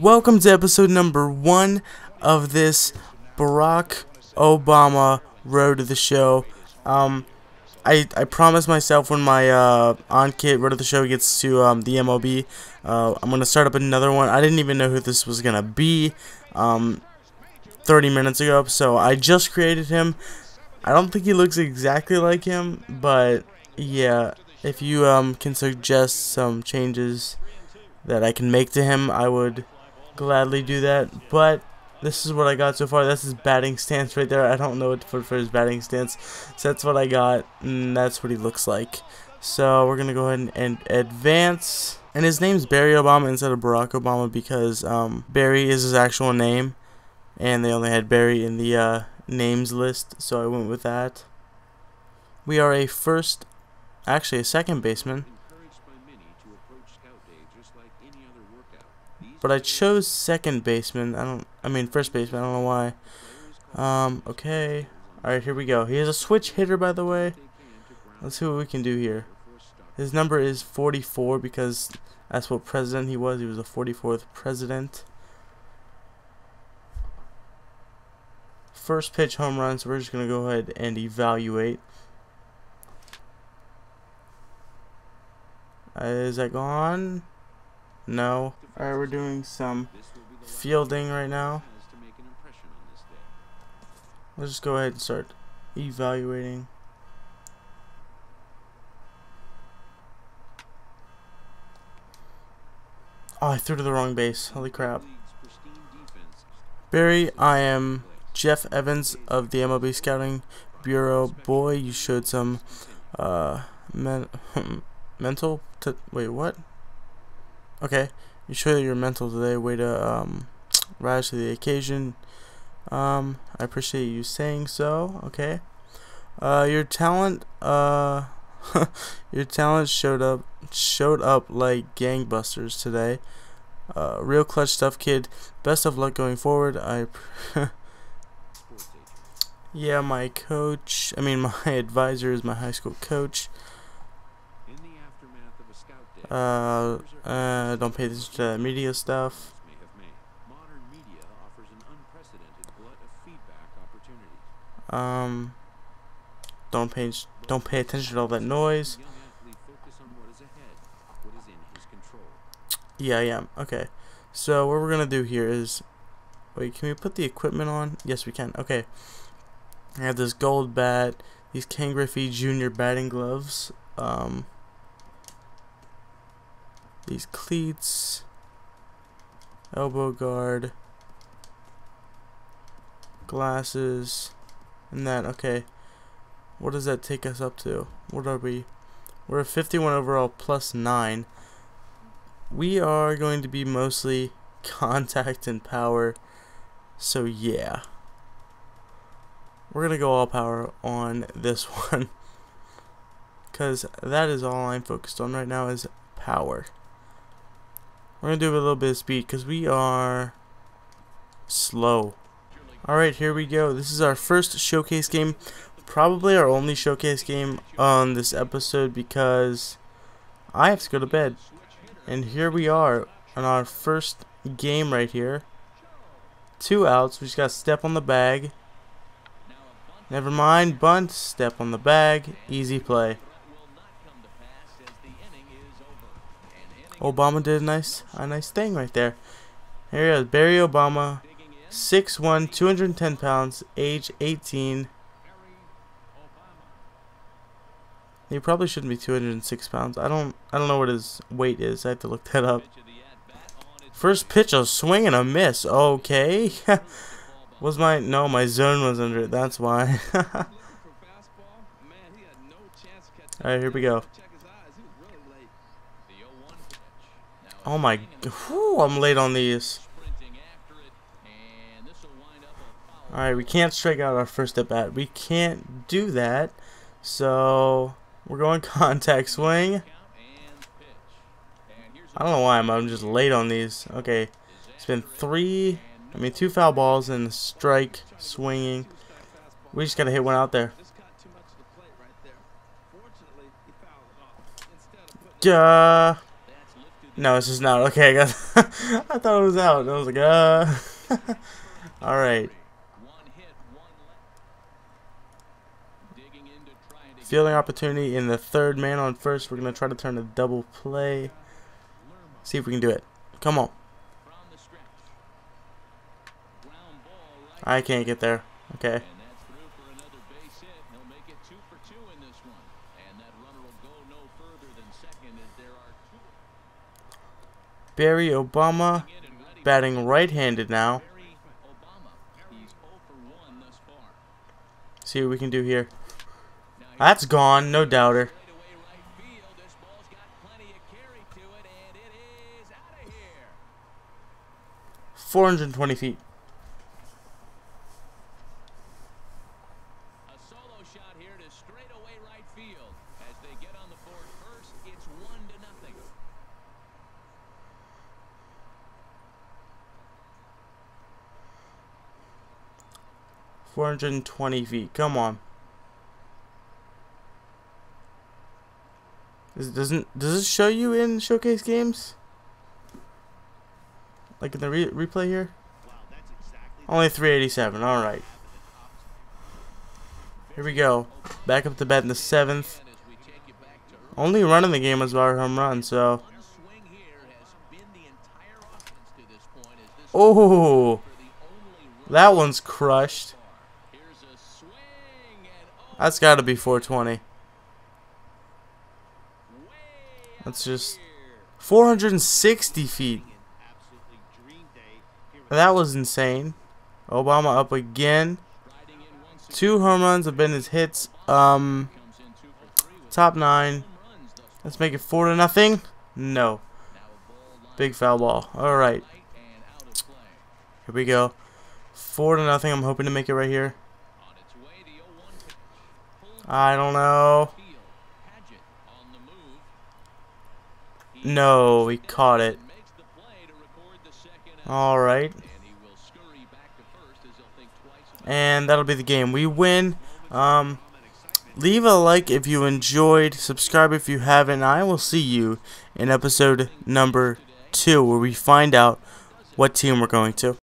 Welcome to episode number one of this Barack Obama Road to the Show. Um, I, I promised myself when my uh, Ankit Road to the Show gets to um, the MLB, uh, I'm going to start up another one. I didn't even know who this was going to be um, 30 minutes ago, so I just created him. I don't think he looks exactly like him, but yeah, if you um, can suggest some changes that I can make to him, I would gladly do that. But this is what I got so far. That's his batting stance right there. I don't know what to put for his batting stance. So that's what I got, and that's what he looks like. So we're going to go ahead and, and advance. And his name's Barry Obama instead of Barack Obama because um, Barry is his actual name. And they only had Barry in the uh, names list, so I went with that. We are a first, actually a second baseman. But I chose second baseman. I don't. I mean first baseman. I don't know why. Um. Okay. All right. Here we go. He is a switch hitter, by the way. Let's see what we can do here. His number is 44 because that's what president he was. He was the 44th president. first pitch home run, so we're just going to go ahead and evaluate. Uh, is that gone? No. Alright, we're doing some fielding right now. Let's just go ahead and start evaluating. Oh, I threw to the wrong base. Holy crap. Barry, I am Jeff Evans of the MLB Scouting Bureau. Boy, you showed some uh, men mental. wait, what? Okay, you showed that you're mental today. Way to um, rise to the occasion. Um, I appreciate you saying so. Okay. Uh, your talent. Uh, your talent showed up showed up like gangbusters today. Uh, real clutch stuff, kid. Best of luck going forward. I. Yeah, my coach, I mean, my advisor is my high school coach. Uh, uh, don't pay attention to media stuff. Um, don't pay don't pay attention to all that noise. Yeah, yeah. Okay. So what we're gonna do here is, wait, can we put the equipment on? Yes, we can. Okay. I have this gold bat, these Ken Griffey Jr. batting gloves, um, these cleats, elbow guard, glasses, and that. Okay, what does that take us up to? What are we? We're a 51 overall plus 9. We are going to be mostly contact and power, so yeah. We're going to go all power on this one. Because that is all I'm focused on right now is power. We're going to do a little bit of speed because we are slow. Alright, here we go. This is our first showcase game. Probably our only showcase game on this episode because I have to go to bed. And here we are on our first game right here. Two outs. We just got to step on the bag. Never mind, bunt, step on the bag, easy play. Obama did a nice, a nice thing right there. Here he is, Barry Obama, 6'1", 210 pounds, age 18. He probably shouldn't be 206 pounds. I don't, I don't know what his weight is. I have to look that up. First pitch, a swing and a miss. Okay. Was my no? My zone was under it. That's why. All right, here we go. Oh my! Whew, I'm late on these. All right, we can't strike out our first at bat. We can't do that. So we're going contact swing. I don't know why I'm. I'm just late on these. Okay, it's been three I mean, two foul balls and strike swinging. We just got to hit one out there. Duh. No, it's just not. Okay, I. I thought it was out. I was like, uh. All right. Fielding opportunity in the third man on first. We're gonna try to turn a double play. See if we can do it. Come on. I can't get there. Okay. Barry Obama batting right-handed now. See what we can do here. That's gone, no doubter. 420 feet. 420 feet. Come on. This doesn't does it show you in showcase games? Like in the re replay here? Only 387. All right. Here we go. Back up to bat in the seventh. Only run in the game was our home run, so. Oh, that one's crushed. That's got to be 420. That's just 460 feet. That was insane. Obama up again. Two home runs have been his hits. Um, top nine. Let's make it four to nothing. No. Big foul ball. All right. Here we go. Four to nothing. I'm hoping to make it right here. I don't know. No, he caught it. Alright. And that'll be the game. We win. Um, leave a like if you enjoyed. Subscribe if you haven't. I will see you in episode number two where we find out what team we're going to.